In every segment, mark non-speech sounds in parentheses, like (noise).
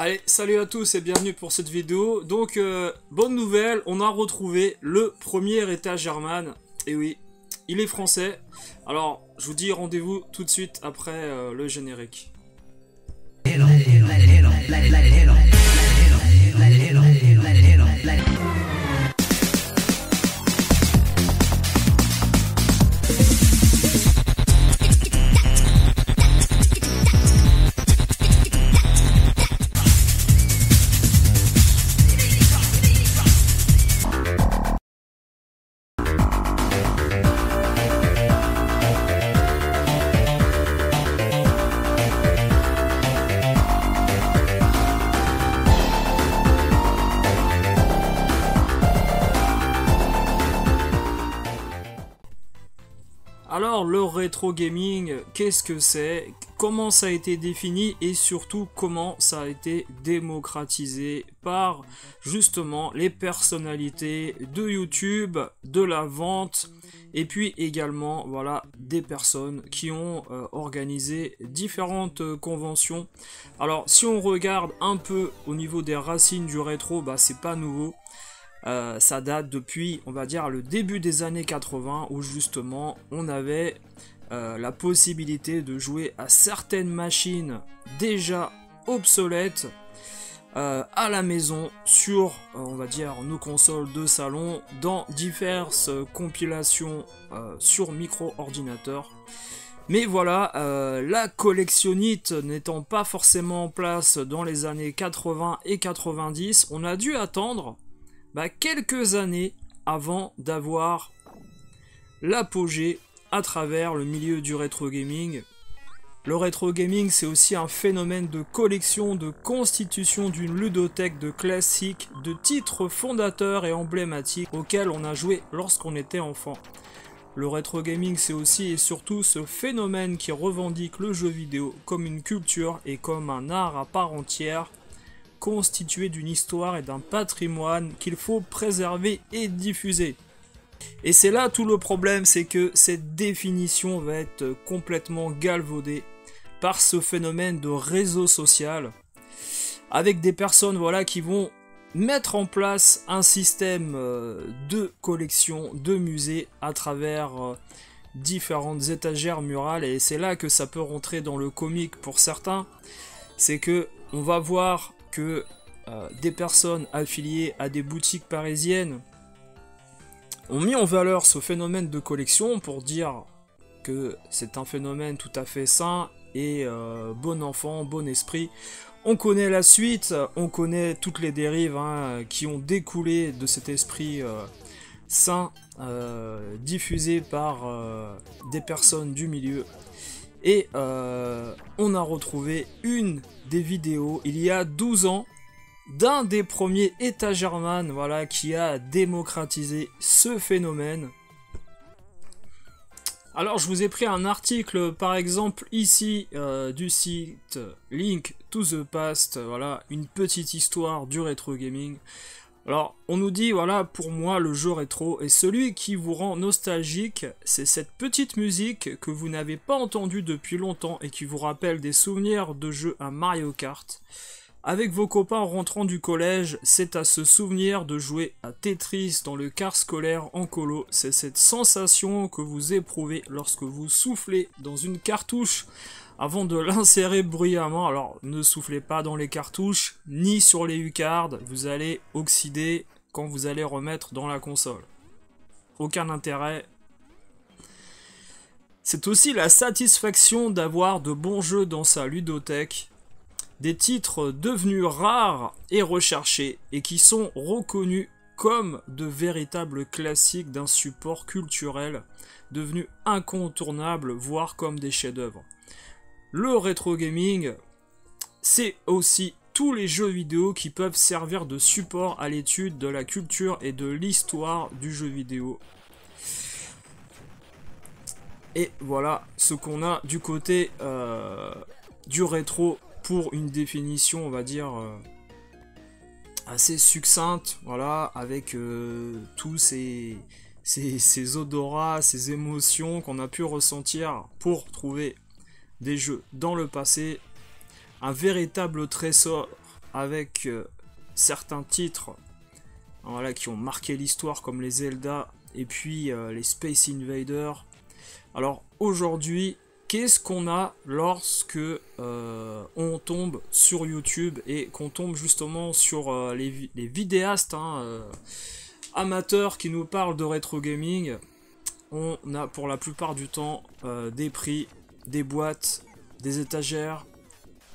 Allez, salut à tous et bienvenue pour cette vidéo. Donc, euh, bonne nouvelle, on a retrouvé le premier étage German. Et oui, il est français. Alors, je vous dis rendez-vous tout de suite après euh, le générique. Alors, gaming, qu'est-ce que c'est Comment ça a été défini et surtout comment ça a été démocratisé par justement les personnalités de YouTube, de la vente et puis également voilà des personnes qui ont euh, organisé différentes euh, conventions. Alors, si on regarde un peu au niveau des racines du rétro, bah c'est pas nouveau. Euh, ça date depuis, on va dire, le début des années 80 où justement on avait euh, la possibilité de jouer à certaines machines déjà obsolètes euh, à la maison sur, on va dire, nos consoles de salon dans diverses compilations sur micro-ordinateur. Mais voilà, la collectionnite n'étant pas forcément en place dans les années 80 et 90, on a dû attendre bah, quelques années avant d'avoir l'apogée à travers le milieu du rétro gaming. Le rétro gaming, c'est aussi un phénomène de collection, de constitution d'une ludothèque de classiques, de titres fondateurs et emblématiques auxquels on a joué lorsqu'on était enfant. Le rétro gaming, c'est aussi et surtout ce phénomène qui revendique le jeu vidéo comme une culture et comme un art à part entière constitué d'une histoire et d'un patrimoine qu'il faut préserver et diffuser. Et c'est là tout le problème, c'est que cette définition va être complètement galvaudée par ce phénomène de réseau social, avec des personnes voilà qui vont mettre en place un système euh, de collection, de musée à travers euh, différentes étagères murales et c'est là que ça peut rentrer dans le comique pour certains. C'est que on va voir que euh, des personnes affiliées à des boutiques parisiennes ont mis en valeur ce phénomène de collection pour dire que c'est un phénomène tout à fait sain et euh, bon enfant, bon esprit. On connaît la suite, on connaît toutes les dérives hein, qui ont découlé de cet esprit euh, sain diffusé par des personnes du milieu. Et on a retrouvé une des vidéos il y a 12 ans d'un des premiers États germanes voilà, qui a démocratisé ce phénomène. Alors je vous ai pris un article par exemple ici euh, du site Link to the Past, voilà, une petite histoire du rétro gaming. Alors, on nous dit, voilà, pour moi, le jeu rétro est celui qui vous rend nostalgique. C'est cette petite musique que vous n'avez pas entendue depuis longtemps et qui vous rappelle des souvenirs de jeux à Mario Kart. Avec vos copains en rentrant du collège, c'est à ce souvenir de jouer à Tetris dans le car scolaire en colo. C'est cette sensation que vous éprouvez lorsque vous soufflez dans une cartouche avant de l'insérer bruyamment. Alors ne soufflez pas dans les cartouches ni sur les U-cards, vous allez oxyder quand vous allez remettre dans la console. Aucun intérêt. C'est aussi la satisfaction d'avoir de bons jeux dans sa ludothèque, des titres devenus rares et recherchés et qui sont reconnus comme de véritables classiques d'un support culturel devenu incontournable, voire comme des chefs-d'œuvre. Le rétro gaming, c'est aussi tous les jeux vidéo qui peuvent servir de support à l'étude de la culture et de l'histoire du jeu vidéo. Et voilà ce qu'on a du côté euh, du rétro pour une définition, on va dire, euh, assez succincte, voilà, avec euh, tous ces, ces odorats, ces émotions qu'on a pu ressentir pour trouver des jeux dans le passé, un véritable trésor avec certains titres voilà, qui ont marqué l'histoire comme les Zelda et puis les Space Invaders. Alors aujourd'hui, qu'est-ce qu'on a lorsque on tombe sur YouTube et qu'on tombe justement sur les, vidéastes hein, amateurs qui nous parlent de rétro gaming? On a pour la plupart du temps des prix, des boîtes, des étagères,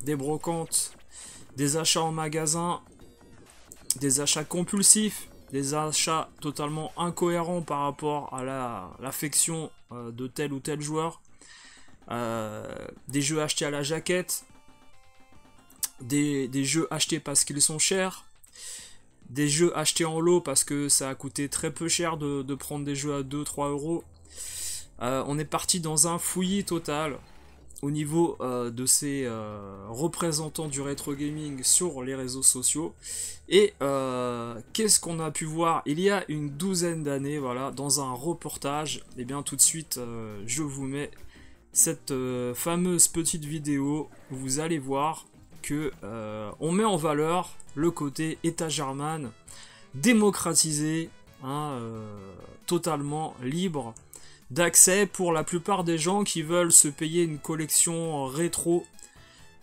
des brocantes, des achats en magasin, des achats compulsifs, des achats totalement incohérents par rapport à l'affection euh, de tel ou tel joueur, euh, des jeux achetés à la jaquette, des, jeux achetés parce qu'ils sont chers, des jeux achetés en lot parce que ça a coûté très peu cher de, prendre des jeux à 2-3 euros. Euh, on est parti dans un fouillis total au niveau euh, de ces euh, représentants du rétro gaming sur les réseaux sociaux. Et euh, qu'est-ce qu'on a pu voir il y a une douzaine d'années, voilà, dans un reportage. Et eh bien tout de suite, je vous mets cette fameuse petite vidéo vous allez voir que on met en valeur le côté état german démocratisé, hein, totalement libre d'accès pour la plupart des gens qui veulent se payer une collection rétro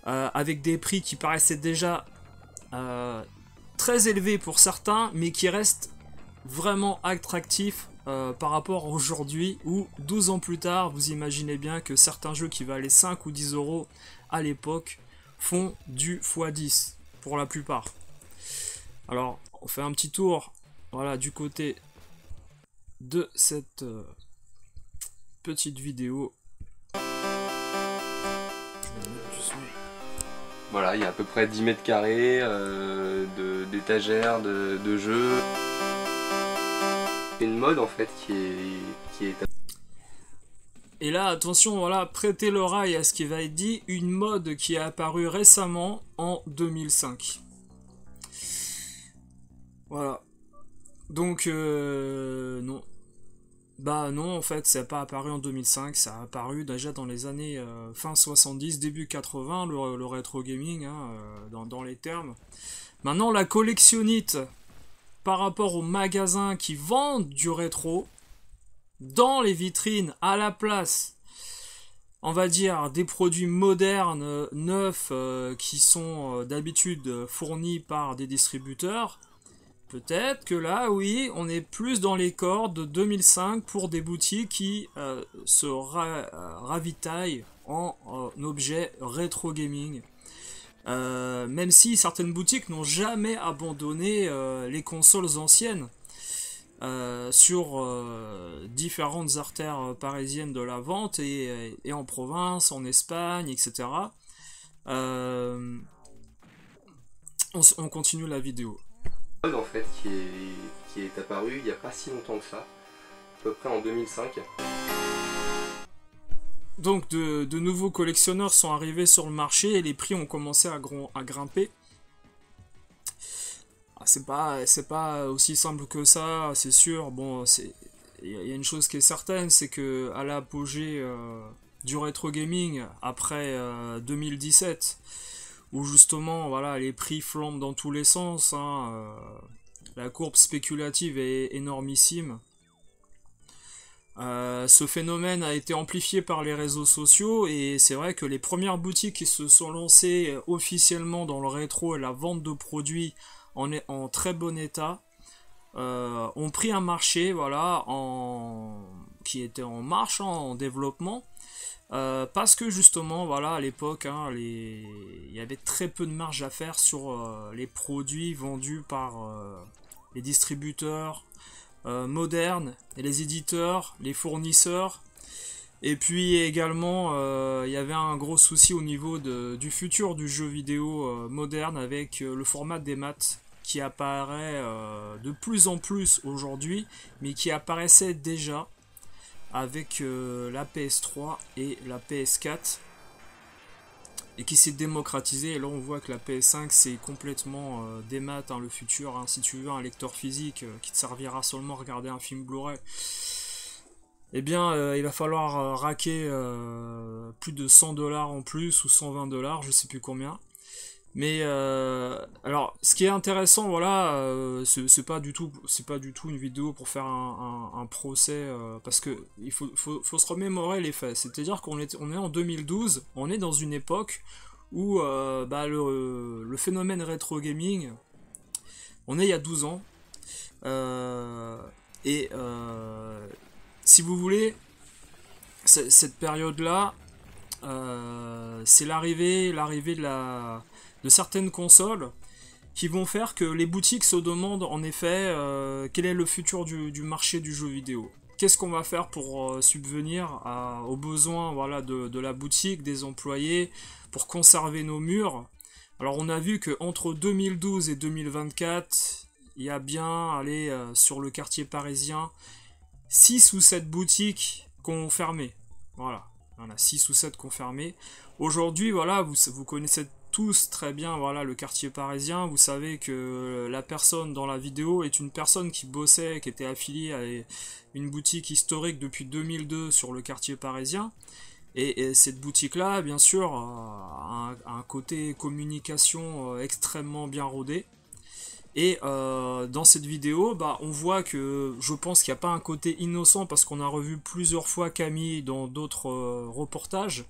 euh, avec des prix qui paraissaient déjà euh, très élevés pour certains, mais qui restent vraiment attractifs euh, par rapport à aujourd'hui, où 12 ans plus tard, vous imaginez bien que certains jeux qui valaient 5 ou 10 euros à l'époque font du x10 pour la plupart. Alors, on fait un petit tour voilà, du côté de cette petite vidéo. Voilà, il y a à peu près 10 mètres carrés euh, d'étagères, de, de, jeux. Une mode en fait qui est, qui est... Et là, attention, voilà, prêtez l'oreille à ce qui va être dit, une mode qui est apparue récemment en 2005. Voilà. Donc, euh, non, bah non, en fait, ça n'a pas apparu en 2005, ça a apparu déjà dans les années euh, fin 70, début 80, le, rétro gaming, hein, euh, dans, les termes. Maintenant, la collectionnite, par rapport aux magasins qui vendent du rétro, dans les vitrines, à la place, on va dire, des produits modernes, neufs, euh, qui sont d'habitude fournis par des distributeurs, Peut-être que là, oui, on est plus dans les cordes de 2005 pour des boutiques qui euh, se euh, ravitaillent en, objet rétro gaming. Euh, même si certaines boutiques n'ont jamais abandonné les consoles anciennes sur différentes artères parisiennes de la vente et, en province, en Espagne, etc. on continue la vidéo en fait qui est, qui est apparu il n'y a pas si longtemps que ça, à peu près en 2005. Donc de, nouveaux collectionneurs sont arrivés sur le marché et les prix ont commencé à, grimper. Ah, c'est pas, c'est pas aussi simple que ça, c'est sûr. Bon, c'est, il y a une chose qui est certaine, c'est que à l'apogée euh, du rétro gaming après 2017, euh, où justement voilà les prix flambent dans tous les sens. Hein, euh, la courbe spéculative est énormissime. Euh, ce phénomène a été amplifié par les réseaux sociaux et c'est vrai que les premières boutiques qui se sont lancées officiellement dans le rétro et la vente de produits en, très bon état euh, ont pris un marché voilà en qui était en marche hein, en développement euh, parce que justement, voilà, à l'époque, hein, il y avait très peu de marge à faire sur euh, les produits vendus par euh, les distributeurs modernes, et les éditeurs, les fournisseurs. Et puis également, il y avait un gros souci au niveau du futur du jeu vidéo moderne avec le format des maths qui apparaît de plus en plus aujourd'hui, mais qui apparaissait déjà avec euh, la PS3 et la PS4 et qui s'est démocratisé. Et là on voit que la PS5 c'est complètement euh, des maths hein, le futur hein. si tu veux un lecteur physique euh, qui te servira seulement à regarder un film Blu-ray. Eh bien il va falloir raquer plus de 100 dollars en plus ou 120 dollars je sais plus combien Mais euh, alors, ce qui est intéressant, voilà, euh, c'est pas du tout, c'est pas du tout une vidéo pour faire un, procès, euh, parce que il faut, faut, se remémorer les faits. C'est-à-dire qu'on est, on est en 2012, on est dans une époque où bah, le, le, phénomène rétro gaming, on est il y a 12 ans, et si vous voulez, cette période-là, c'est l'arrivée, l'arrivée de la de certaines consoles qui vont faire que les boutiques se demandent en effet euh, quel est le futur du, marché du jeu vidéo. Qu'est-ce qu'on va faire pour euh, subvenir aux besoins voilà, de, la boutique, des employés, pour conserver nos murs? Alors on a vu que entre 2012 et 2024, il y a bien, allez, euh, sur le quartier parisien, 6 ou 7 boutiques qu'on fermé. Voilà, a 6 ou 7 qu'on. Aujourd'hui, voilà, vous, vous connaissez tous très bien voilà le quartier parisien. Vous savez que la personne dans la vidéo est une personne qui bossait, qui était affiliée à une boutique historique depuis 2002 sur le quartier parisien. Et, cette boutique-là, bien sûr, a un, côté communication euh, extrêmement bien rodé. Et euh, dans cette vidéo, bah, on voit que je pense qu'il n'y a pas un côté innocent parce qu'on a revu plusieurs fois Camille dans d'autres euh, reportages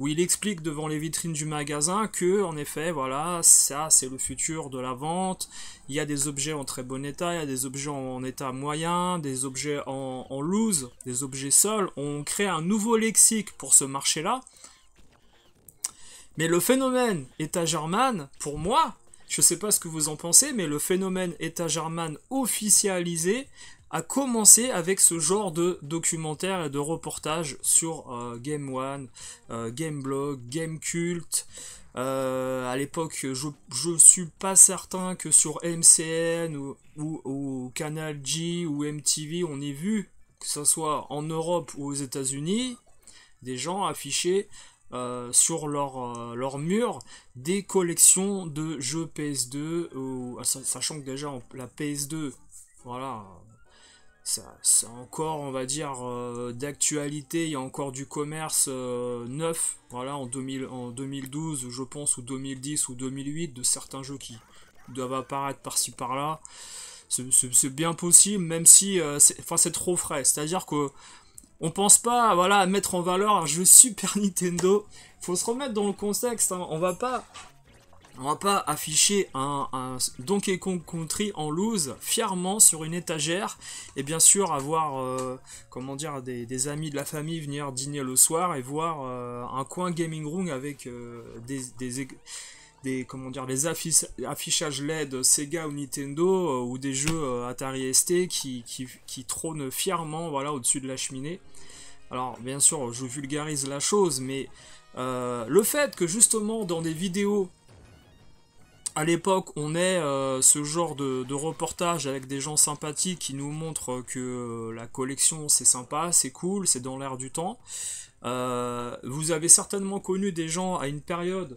où il explique devant les vitrines du magasin que, en effet, voilà, ça c'est le futur de la vente. Il y a des objets en très bon état, il y a des objets en, état moyen, des objets en, loose, des objets seuls. On crée un nouveau lexique pour ce marché-là. Mais le phénomène état-german, pour moi, je ne sais pas ce que vous en pensez, mais le phénomène état-german officialisé a commencé avec ce genre de documentaire et de reportage sur euh, Game One, euh, Game Blog, Game Cult. Euh, à l'époque, je, je suis pas certain que sur MCN ou, ou, Canal G ou MTV, on ait vu, que ce soit en Europe ou aux États-Unis, des gens afficher sur leur, mur des collections de jeux PS2, ou, sachant que déjà la PS2, voilà, c'est encore, on va dire, euh, d'actualité. Il y a encore du commerce euh, neuf, voilà, en, 2000, en 2012, je pense, ou 2010 ou 2008, de certains jeux qui doivent apparaître par-ci par-là. C'est bien possible, même si, euh, c'est trop frais. C'est-à-dire que on pense pas, voilà, à mettre en valeur un jeu (laughs) Super Nintendo. Faut se remettre dans le contexte. Hein. On va pas on va pas afficher un, Donkey Kong Country en loose fièrement sur une étagère et bien sûr avoir euh, comment dire des, amis de la famille venir dîner le soir et voir euh, un coin gaming room avec euh, des, des, comment dire affichages LED Sega ou Nintendo ou des jeux Atari ST qui, qui, trônent fièrement voilà au-dessus de la cheminée. Alors bien sûr je vulgarise la chose mais le fait que justement dans des vidéos à l'époque, on est euh, ce genre de, reportage avec des gens sympathiques qui nous montrent que euh, la collection c'est sympa, c'est cool, c'est dans l'air du temps. Euh, vous avez certainement connu des gens à une période,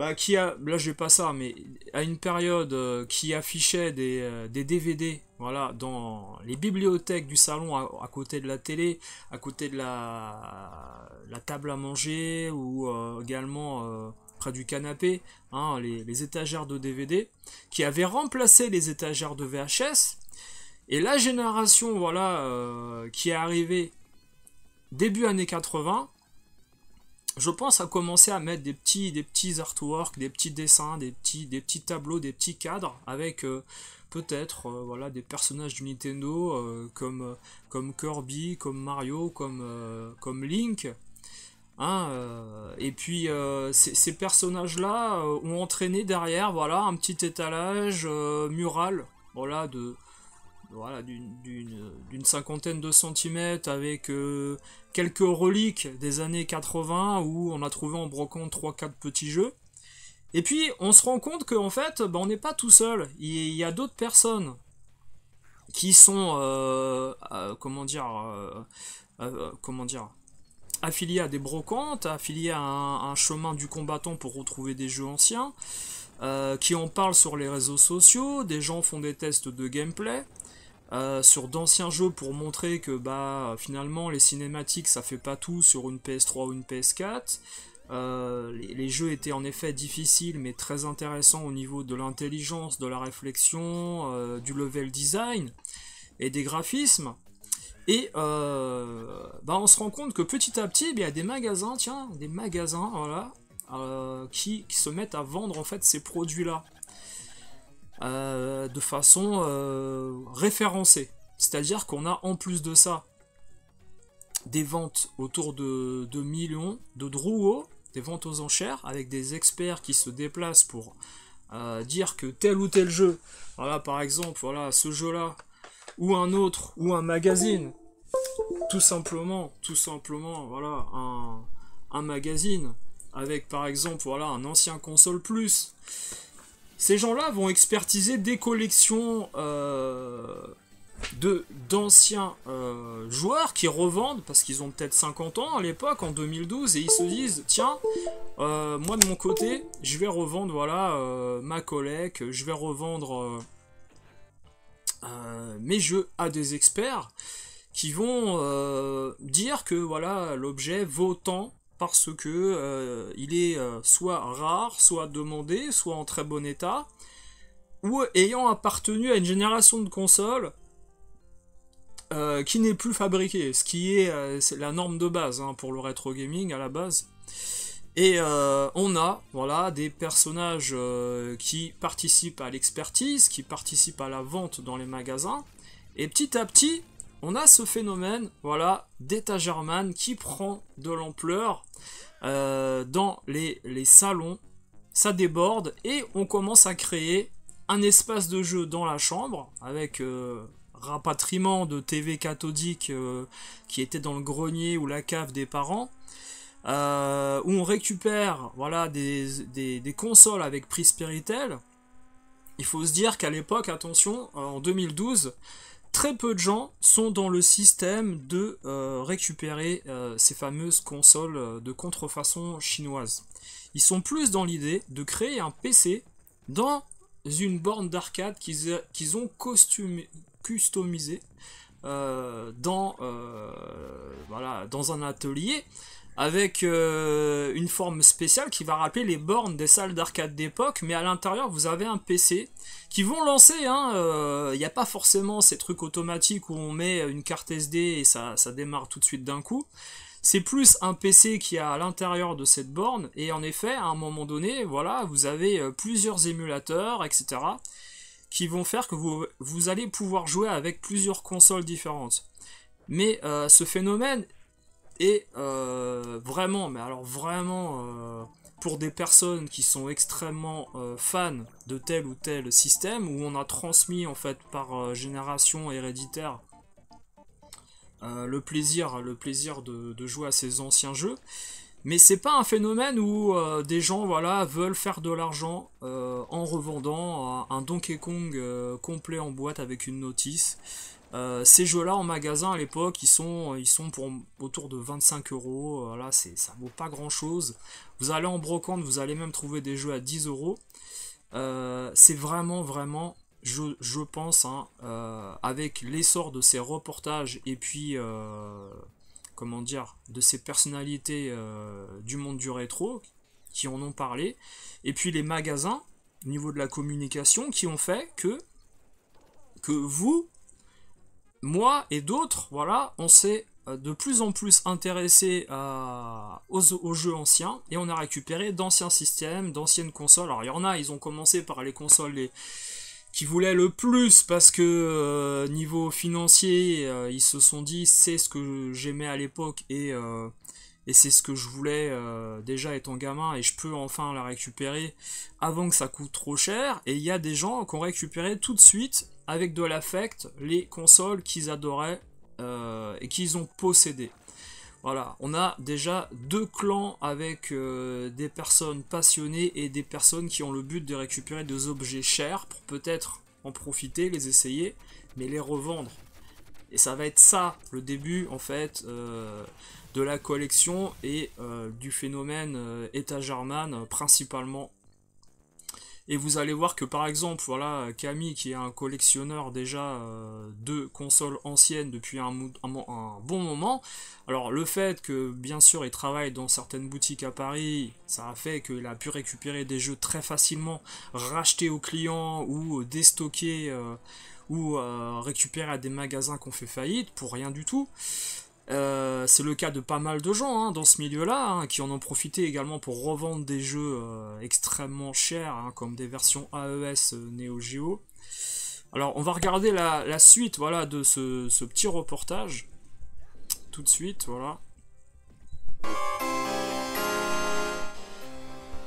bah, qui a, là j'ai pas ça, mais à une période qui affichait des, DVD, voilà, dans les bibliothèques du salon à, côté de la télé, à côté de la, la table à manger ou également près du canapé, hein, les, étagères de DVD, qui avaient remplacé les étagères de VHS. Et la génération voilà, euh, qui est arrivée début années 80, je pense a commencé à mettre des petits, des artworks, des petits dessins, des petits, tableaux, des petits cadres avec euh, peut-être euh, voilà, des personnages du Nintendo comme, comme Kirby, comme Mario, comme, Link, Hein, euh, et puis euh, ces, personnages-là euh, ont entraîné derrière voilà, un petit étalage mural voilà, de, voilà, d'une cinquantaine de centimètres avec quelques reliques des années 80 où on a trouvé en brocante 3-4 petits jeux. Et puis on se rend compte qu'en fait ben, on n'est pas tout seul, il y a d'autres personnes qui sont comment dire affilié à des brocantes, affilié à un, chemin du combattant pour retrouver des jeux anciens, euh, qui en parlent sur les réseaux sociaux, des gens font des tests de gameplay, euh, sur d'anciens jeux pour montrer que bah finalement les cinématiques ça fait pas tout sur une PS3 ou une PS4. les, jeux étaient en effet difficiles mais très intéressants au niveau de l'intelligence, de la réflexion, du level design et des graphismes. Et bah, on se rend compte que petit à petit, il y a des magasins, qui, qui, se mettent à vendre en fait ces produits-là. Euh, de façon euh, référencée. C'est-à-dire qu'on a en plus de ça des ventes autour de, 2 millions de drouot, des ventes aux enchères, avec des experts qui se déplacent pour euh, dire que tel ou tel jeu, voilà par exemple, voilà ce jeu-là, ou un autre, ou un magazine, tout simplement, tout simplement, voilà, un, un magazine, avec par exemple, voilà, un ancien console plus, ces gens-là vont expertiser des collections euh, d'anciens euh, joueurs qui revendent parce qu'ils ont peut-être 50 ans à l'époque en 2012 et ils se disent tiens euh, moi de mon côté je vais revendre voilà ma collecte je vais revendre mes jeux à des experts qui vont dire que voilà l'objet vaut tant parce que euh, il est euh, soit rare, soit demandé, soit en très bon état, ou ayant appartenu à une génération de consoles euh, qui n'est plus fabriquée, ce qui est, la norme de base hein, pour le rétro gaming à la base. Et on a voilà des personnages qui participent à l'expertise, qui participent à la vente dans les magasins, et petit à petit, on a ce phénomène, voilà, d'état-german qui prend de l'ampleur euh, dans les, salons. Ça déborde et on commence à créer un espace de jeu dans la chambre avec euh, rapatriement de TV cathodique euh, qui était dans le grenier ou la cave des parents. où on récupère voilà, des, des consoles avec prix. Il faut se dire qu'à l'époque, attention, en 2012, très peu de gens sont dans le système de euh, récupérer euh, ces fameuses consoles euh, de contrefaçon chinoise. Ils sont plus dans l'idée de créer un PC dans une borne d'arcade qu'ils ont customisé dans, un atelier avec une forme spéciale qui va rappeler les bornes des salles d'arcade d'époque, mais à l'intérieur vous avez un PC qui vont lancer. Il hein, n'y euh, a pas forcément ces trucs automatiques où on met une carte SD et ça, démarre tout de suite d'un coup. C'est plus un PC qui a à l'intérieur de cette borne et en effet, à un moment donné, voilà, vous avez euh, plusieurs émulateurs, etc. qui vont faire que vous, allez pouvoir jouer avec plusieurs consoles différentes. Mais euh, ce phénomène est vraiment, mais alors vraiment pour des personnes qui sont extrêmement euh, fans de tel ou tel système, où on a transmis en fait par euh, génération héréditaire euh, le plaisir, le plaisir de, jouer à ces anciens jeux. Mais c'est pas un phénomène où des gens voilà veulent faire de l'argent en revendant un Donkey Kong complet en boîte avec une notice. Ces jeux-là en magasin à l'époque, ils sont, ils sont pour autour de 25 euros. Voilà, c'est, ça vaut pas grand-chose. Vous allez en brocante, vous allez même trouver des jeux à 10 euros. Euh, c'est vraiment, vraiment, je, pense, hein, euh, avec l'essor de ces reportages et puis, euh, comment dire, de ces personnalités du monde du rétro qui en ont parlé, et puis les magasins, au niveau de la communication, qui ont fait que, que vous, moi et d'autres, voilà, on s'est euh, de plus en plus intéressé aux, jeux anciens et on a récupéré d'anciens systèmes, d'anciennes consoles. Alors il y en a, ils ont commencé par les consoles qui voulaient le plus parce que euh, niveau financier, euh, ils se sont dit c'est ce que j'aimais à l'époque et, et c'est ce que je voulais déjà étant gamin et je peux enfin la récupérer avant que ça coûte trop cher. Et il y a des gens qui ont récupéré tout de suite avec de l'affect les consoles qu'ils adoraient euh, et qu'ils ont possédé. Voilà, on a déjà deux clans avec euh, des personnes passionnées et des personnes qui ont le but de récupérer des objets chers pour peut-être en profiter, les essayer, mais les revendre. Et ça va être ça le début en fait euh, de la collection et du phénomène état german principalement. Et vous allez voir que par exemple, voilà, Camille qui est un collectionneur déjà euh, de consoles anciennes depuis un, bon moment. Alors le fait que bien sûr il travaille dans certaines boutiques à Paris, ça a fait qu'il a pu récupérer des jeux très facilement, racheter aux clients ou déstocker euh, ou euh, récupérer à des magasins qui ont fait faillite pour rien du tout. Euh, c'est le cas de pas mal de gens hein, dans ce milieu-là, hein, qui en ont profité également pour revendre des jeux euh, extrêmement chers, hein, comme des versions AES euh, Neo Geo. Alors, on va regarder la, suite voilà, de ce, ce, petit reportage. Tout de suite, voilà.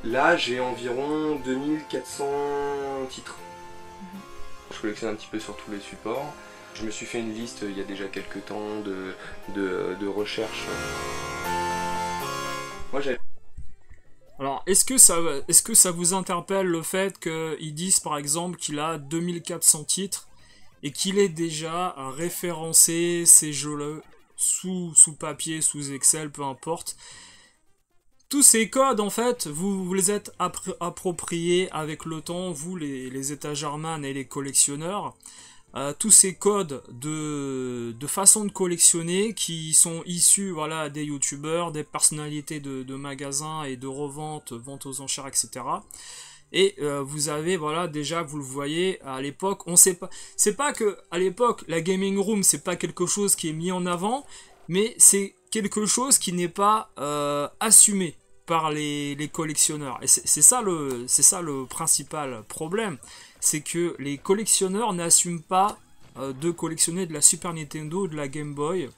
Là, j'ai environ 2400 titres. Je collectionne un petit peu sur tous les supports. Je me suis fait une liste il y a déjà quelques temps de, de, recherches. Moi j'ai. Alors, est-ce que, ça, est que ça vous interpelle le fait qu'ils disent par exemple qu'il a 2400 titres et qu'il est déjà référencé ces jeux-là sous, sous papier, sous Excel, peu importe? Tous ces codes, en fait, vous, vous les êtes appropriés avec le temps, vous, les, les étagerman et les collectionneurs. Tous ces codes de, de, façon de collectionner qui sont issus voilà, des youtubeurs, des personnalités de, magasins et de revente, vente aux enchères, etc. Et euh, vous avez, voilà, déjà, vous le voyez, à l'époque, on sait pas, c'est pas que, à l'époque, la gaming room, c'est pas quelque chose qui est mis en avant, mais c'est quelque chose qui n'est pas euh, assumé par les, les collectionneurs. Et c'est ça ça le principal problème c'est que les collectionneurs n'assument pas euh, de collectionner de la Super Nintendo ou de la Game Boy.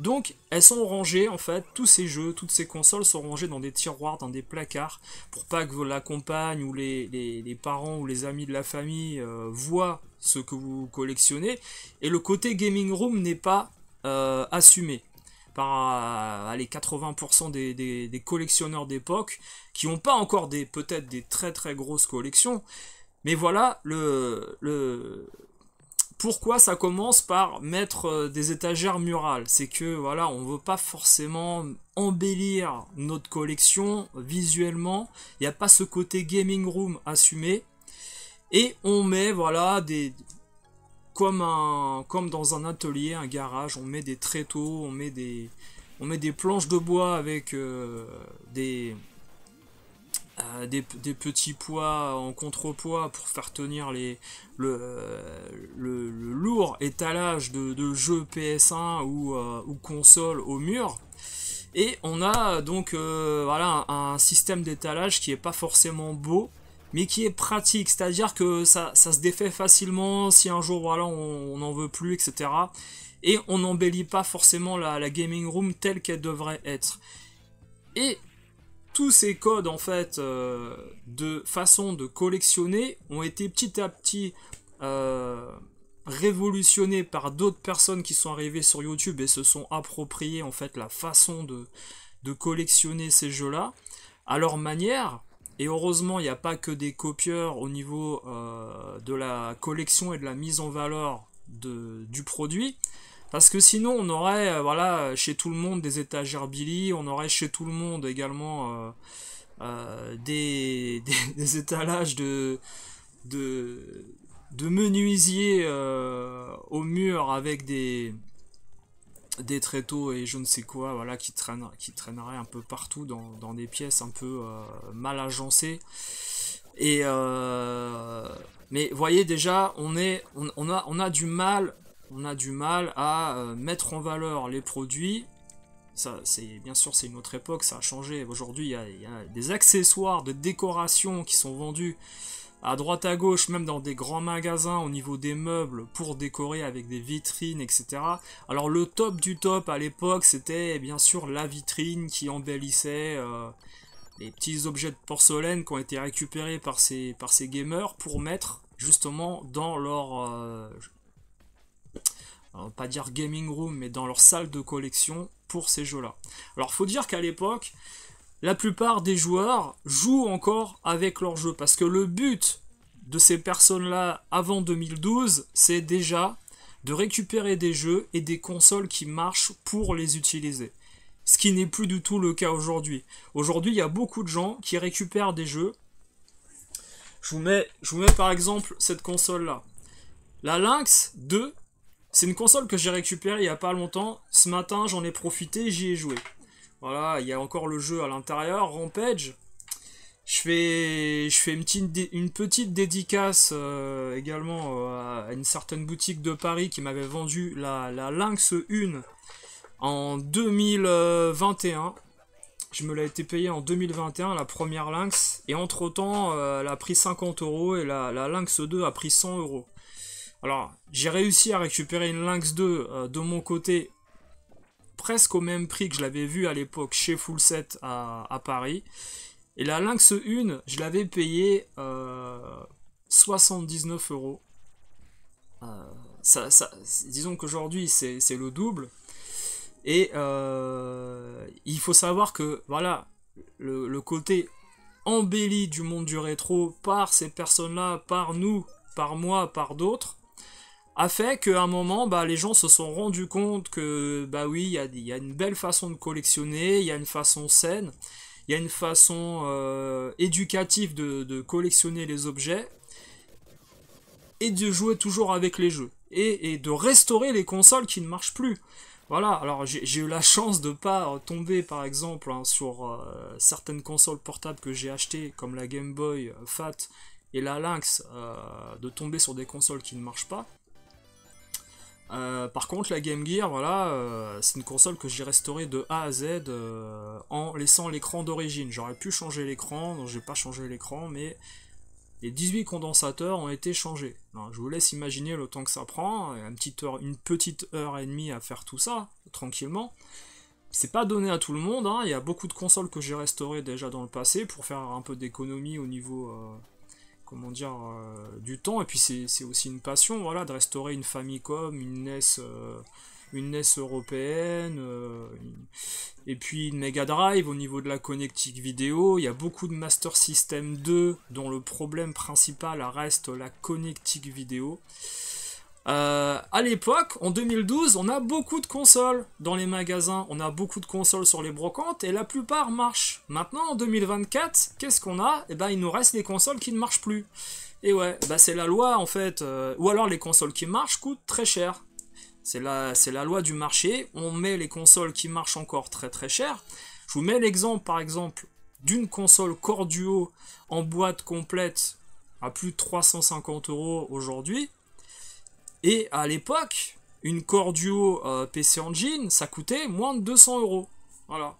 Donc elles sont rangées en fait, tous ces jeux, toutes ces consoles sont rangées dans des tiroirs, dans des placards, pour pas que la compagne ou les, parents ou les amis de la famille euh, voient ce que vous collectionnez. Et le côté gaming room n'est pas euh, assumé par les 80% des, collectionneurs d'époque qui n'ont pas encore peut-être des très très grosses collections mais voilà le, le pourquoi ça commence par mettre euh, des étagères murales. C'est que voilà, on veut pas forcément embellir notre collection visuellement. Il n'y a pas ce côté gaming room assumé. Et on met voilà des comme un comme dans un atelier, un garage, on met des tréteaux, on met des on met des planches de bois avec euh, des euh, des, petits poids en contrepoids pour faire tenir les, le, le, lourd étalage de, jeux PS1 ou, euh, ou, console au mur. Et on a donc euh, voilà, un, système d'étalage qui est pas forcément beau, mais qui est pratique, c'est-à-dire que ça, ça, se défait facilement si un jour voilà, on n'en veut plus, etc. Et on n'embellit pas forcément la, la gaming room telle qu'elle devrait être. Et tous ces codes en fait euh, de façon de collectionner ont été petit à petit euh, révolutionnés par d'autres personnes qui sont arrivées sur YouTube et se sont appropriés en fait la façon de, collectionner ces jeux-là à leur manière. Et heureusement, il n'y a pas que des copieurs au niveau euh, de la collection et de la mise en valeur du produit. Parce que sinon, on aurait, euh, voilà, chez tout le monde des étagères Billy, on aurait chez tout le monde également euh, euh, des, (laughs) étalages de, de, de au mur avec des, des tréteaux et je ne sais quoi, voilà, qui, qui traîneraient un peu partout dans, des pièces un peu mal agencées. Et mais voyez déjà, on, est, on, a, on a du mal on a du mal à euh, mettre en valeur les produits. Ça, c'est bien sûr, c'est une autre époque, ça a changé. Aujourd'hui, il y, a des accessoires de décoration qui sont vendus à droite à gauche, même dans des grands magasins au niveau des meubles pour décorer avec des vitrines, etc. Alors le top du top à l'époque, c'était bien sûr la vitrine qui embellissait euh, les petits objets de porcelaine qui ont été récupérés par ces, par gamers pour mettre justement dans leur, euh, pas dire gaming room, mais dans leur salle de collection pour ces jeux-là. Alors faut dire qu'à l'époque, la plupart des joueurs jouent encore avec leurs jeux, parce que le but de ces personnes-là avant 2012, c'est déjà de récupérer des jeux et des consoles qui marchent pour les utiliser. Ce qui n'est plus du tout le cas aujourd'hui. Aujourd'hui, il y a beaucoup de gens qui récupèrent des jeux Je vous mets, je vous mets par exemple cette console là. La Lynx 2, c'est une console que j'ai récupérée il y a pas longtemps. Ce matin, j'en ai profité, j'y ai joué. Voilà, il y a encore le jeu à l'intérieur, Rampage. Je fais, je fais une, petite, dédicace euh, également euh, à une certaine boutique de Paris qui m'avait vendu la, Lynx 1 en 2021. Je me l'ai été payé en 2021, la première Lynx. Et entre temps, euh, elle a pris 50 euros et la, la, Lynx 2 a pris 100 euros. Alors, j'ai réussi à récupérer une Lynx 2 de mon côté presque au même prix que je l'avais vu à l'époque chez Full Set à, Paris. Et la Lynx 1, je l'avais payé 79 euh, euros. Euh, disons qu'aujourd'hui c'est le double. Et euh, il faut savoir que voilà le, côté embelli du monde du rétro par ces personnes-là, par nous, par moi, par d'autres, a fait qu'à un moment, bah, les gens se sont rendus compte que bah oui, il y a, une belle façon de collectionner, il y a une façon saine il y a une façon euh, éducative de, collectionner les objets et de jouer toujours avec les jeux et, de restaurer les consoles qui ne marchent plus. Voilà, alors j'ai eu la chance de pas tomber par exemple hein, sur euh, certaines consoles portables que j'ai achetées comme la Game Boy euh, Fat et la Lynx, de tomber sur des consoles qui ne marchent pas. Euh, par contre, la Game Gear, voilà, euh, c'est une console que j'ai restaurée de A à Z euh, en laissant l'écran d'origine. J'aurais pu changer l'écran, donc j'ai pas changé l'écran, mais les 18 condensateurs ont été changés. je vous laisse imaginer le temps que ça prend, une petite heure, et demie à faire tout ça, tranquillement. C'est pas donné à tout le monde, hein. il y a beaucoup de consoles que j'ai restaurées déjà dans le passé pour faire un peu d'économie au niveau comment dire, euh, du temps. Et puis c'est aussi une passion, voilà, de restaurer une Famicom, une NES, euh, une NES européenne, euh, et puis une Mega Drive au niveau de la connectique vidéo. Il y a beaucoup de Master System 2 dont le problème principal reste la connectique vidéo. Euh, à l'époque, en 2012, on a beaucoup de consoles dans les magasins, on a beaucoup de consoles sur les brocantes et la plupart marchent. Maintenant, en 2024, qu'est-ce qu'on a? Eh ben, il nous reste les consoles qui ne marchent plus. Et ouais, bah c'est la loi en fait. Euh, ou alors les consoles qui marchent coûtent très cher. C'est la, la loi du marché. On met les consoles qui marchent encore très très cher. Je vous mets l'exemple par exemple d'une console Corduo en boîte complète à plus de 350 euros aujourd'hui. Et à l'époque, une Cordio euh, PC Engine, ça coûtait moins de 200 euros. Voilà.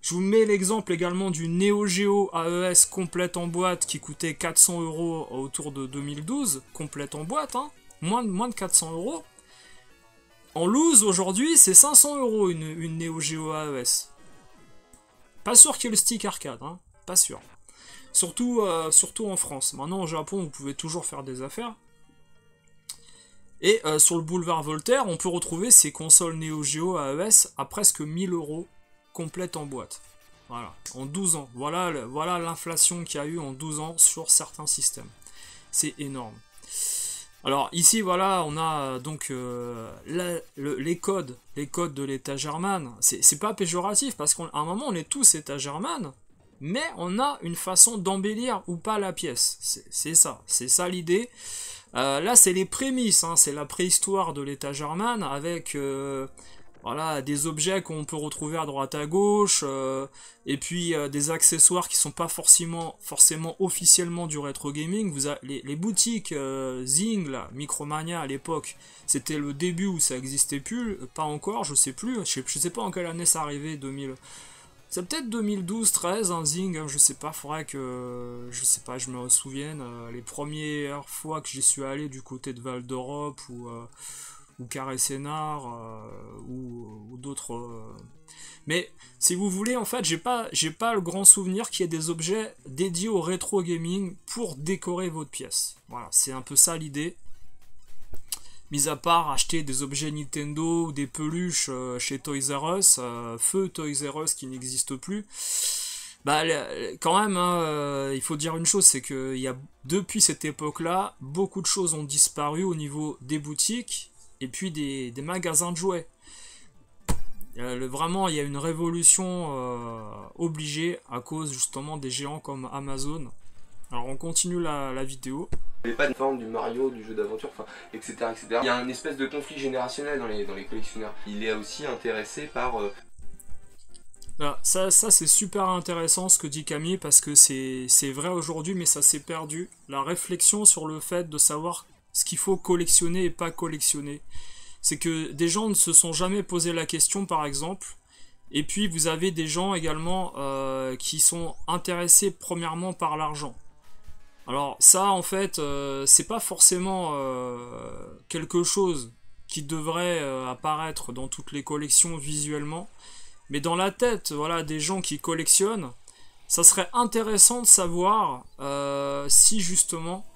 Je vous mets l'exemple également du Neo Geo AES complète en boîte qui coûtait 400 euros autour de 2012, complète en boîte, hein. moins, de, moins de 400 euros. En loose aujourd'hui, c'est 500 euros une, une Neo Geo AES. Pas sûr qu'il y ait le stick arcade, hein. pas sûr. Surtout, euh, surtout en France. Maintenant, au Japon, vous pouvez toujours faire des affaires. Et euh, sur le boulevard Voltaire, on peut retrouver ces consoles Neo Geo AES à presque 1000 euros complètes en boîte. Voilà, en 12 ans. Voilà, voilà l'inflation qu'il y a eu en 12 ans sur certains systèmes. C'est énorme. Alors ici, voilà, on a euh, donc euh, les codes, les codes de l'état germane. C'est pas péjoratif parce qu'à un moment, on est tous état germane, mais on a une façon d'embellir ou pas la pièce. C'est ça, c'est ça l'idée. Euh, là, c'est les prémices, hein, c'est la préhistoire de l'État germane avec euh, voilà des objets qu'on peut retrouver à droite à gauche, euh, et puis des accessoires qui sont pas forcément officiellement du rétro gaming. Les, boutiques Zing, là, Micromania à l'époque, c'était le début où ça existait plus, pas encore, je sais plus, je je sais pas en quelle année ça arrivait, 2000. C'est peut-être 2012-13, un Zing, hein, je sais pas, faudrait que, je sais pas, je me souvienne, euh, les premières fois que j'y suis allé du côté de Val d'Europe ou, euh, ou Carré Sénard euh, ou, d'autres. Mais si vous voulez, en fait, j'ai pas, pas le grand souvenir qu'il y ait des objets dédiés au rétro gaming pour décorer votre pièce. Voilà, c'est un peu ça l'idée mis à part acheter des objets Nintendo ou des peluches euh, chez Toys R Us, euh, feu Toys R Us qui n'existe plus, bah quand même, hein, euh, il faut dire une chose, c'est que y a, depuis cette époque-là, beaucoup de choses ont disparu au niveau des boutiques et puis des, magasins de jouets. vraiment, il y a une révolution obligée à cause justement des géants comme Amazon Alors on continue la, vidéo. Il n'y pas de forme du Mario, du jeu d'aventure, enfin, etc., etc. Il y a un espèce de conflit générationnel dans les, dans les collectionneurs. Il est aussi intéressé par... Euh, bah, ça, ça c'est super intéressant ce que dit Camille parce que c'est vrai aujourd'hui mais ça s'est perdu. La réflexion sur le fait de savoir ce qu'il faut collectionner et pas collectionner. C'est que des gens ne se sont jamais posé la question par exemple et puis vous avez des gens également euh, qui sont intéressés premièrement par l'argent. Alors ça en fait euh, c'est pas forcément euh, quelque chose qui devrait apparaître dans toutes les collections visuellement, mais dans la tête voilà des gens qui collectionnent, ça serait intéressant de savoir si justement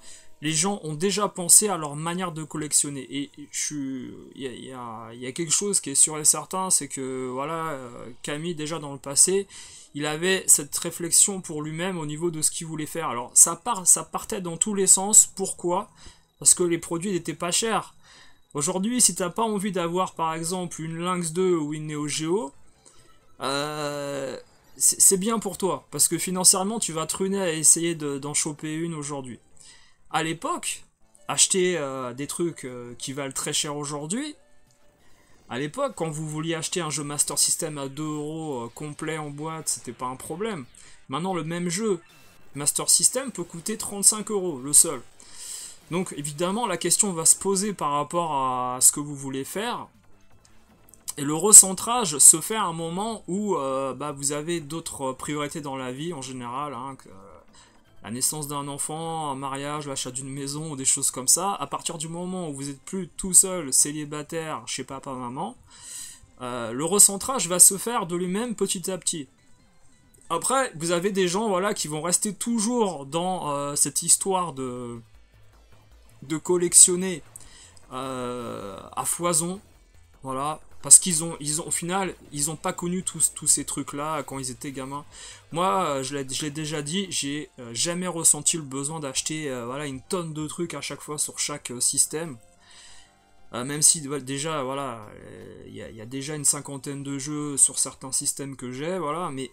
les gens ont déjà pensé à leur manière de collectionner. Et il y a, quelque chose qui est sûr et certain, c'est que voilà, euh, Camille déjà dans le passé, il avait cette réflexion pour lui-même au niveau de ce qu'il voulait faire. Alors ça part, ça partait dans tous les sens. Pourquoi? Parce que les produits n'étaient pas chers. Aujourd'hui, si t'as pas envie d'avoir par exemple une Lynx 2 ou une Neo Geo, euh, c'est bien pour toi, parce que financièrement tu vas truner à essayer d'en choper une aujourd'hui à l'époque, acheter euh, des trucs euh, qui valent très cher aujourd'hui, à l'époque, quand vous vouliez acheter un jeu Master System à 2 euros euh, complet en boîte, c'était pas un problème. Maintenant, le même jeu Master System peut coûter 35 euros, le seul. Donc, évidemment, la question va se poser par rapport à ce que vous voulez faire. Et le recentrage se fait à un moment où bah, vous avez d'autres priorités dans la vie en général, hein, la naissance d'un enfant, un mariage, l'achat d'une maison ou des choses comme ça, à partir du moment où vous êtes plus tout seul, célibataire, chez papa, maman, euh, le recentrage va se faire de lui-même petit à petit. Après, vous avez des gens voilà, qui vont rester toujours dans euh, cette histoire de, de collectionner euh, à foison. Voilà, parce qu'ils ont, ils ont, au final, ils n'ont pas connu tous, ces trucs-là quand ils étaient gamins. Moi, euh, je l'ai déjà dit, j'ai euh, jamais ressenti le besoin d'acheter euh, voilà, une tonne de trucs à chaque fois sur chaque système. même si déjà, voilà, il y, y, a déjà une cinquantaine de jeux sur certains systèmes que j'ai, voilà, mais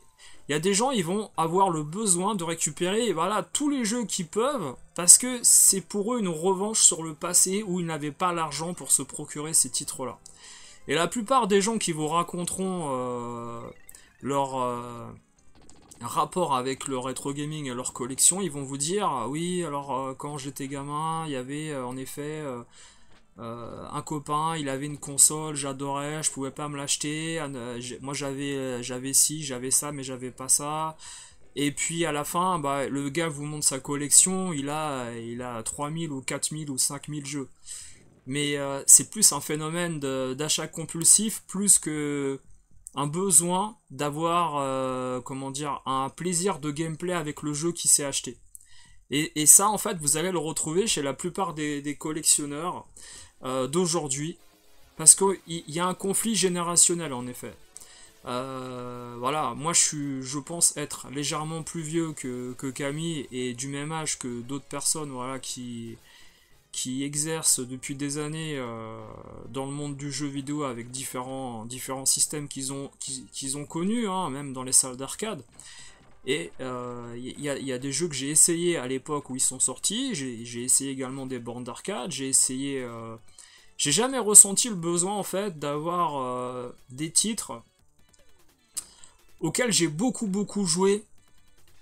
il y a des gens, ils vont avoir le besoin de récupérer, voilà, tous les jeux qu'ils peuvent, parce que c'est pour eux une revanche sur le passé où ils n'avaient pas l'argent pour se procurer ces titres-là. Et la plupart des gens qui vous raconteront euh, leur euh, rapport avec le rétro gaming et leur collection, ils vont vous dire ah oui, alors euh, quand j'étais gamin, il y avait en effet un copain, il avait une console, j'adorais, je pouvais pas me l'acheter. moi j'avais j'avais ci, j'avais ça, mais j'avais pas ça. Et puis à la fin, bah, le gars vous montre sa collection, il a, il a 3000 ou 4000 ou 5000 jeux mais euh, c'est plus un phénomène d'achat compulsif plus que un besoin d'avoir euh, comment dire un plaisir de gameplay avec le jeu qui s'est acheté. Et, ça en fait vous allez le retrouver chez la plupart des, collectionneurs euh, d'aujourd'hui parce qu'il y, a un conflit générationnel en effet. voilà, moi je suis, je pense être légèrement plus vieux que, que Camille et du même âge que d'autres personnes, voilà, qui, qui exercent depuis des années euh, dans le monde du jeu vidéo avec différents, systèmes qu'ils ont, qu'ils, ont connus, hein, même dans les salles d'arcade. Et il euh, y, a des jeux que j'ai essayé à l'époque où ils sont sortis, j'ai, essayé également des bornes d'arcade, j'ai essayé... Euh, j'ai jamais ressenti le besoin en fait d'avoir des titres auxquels j'ai beaucoup beaucoup joué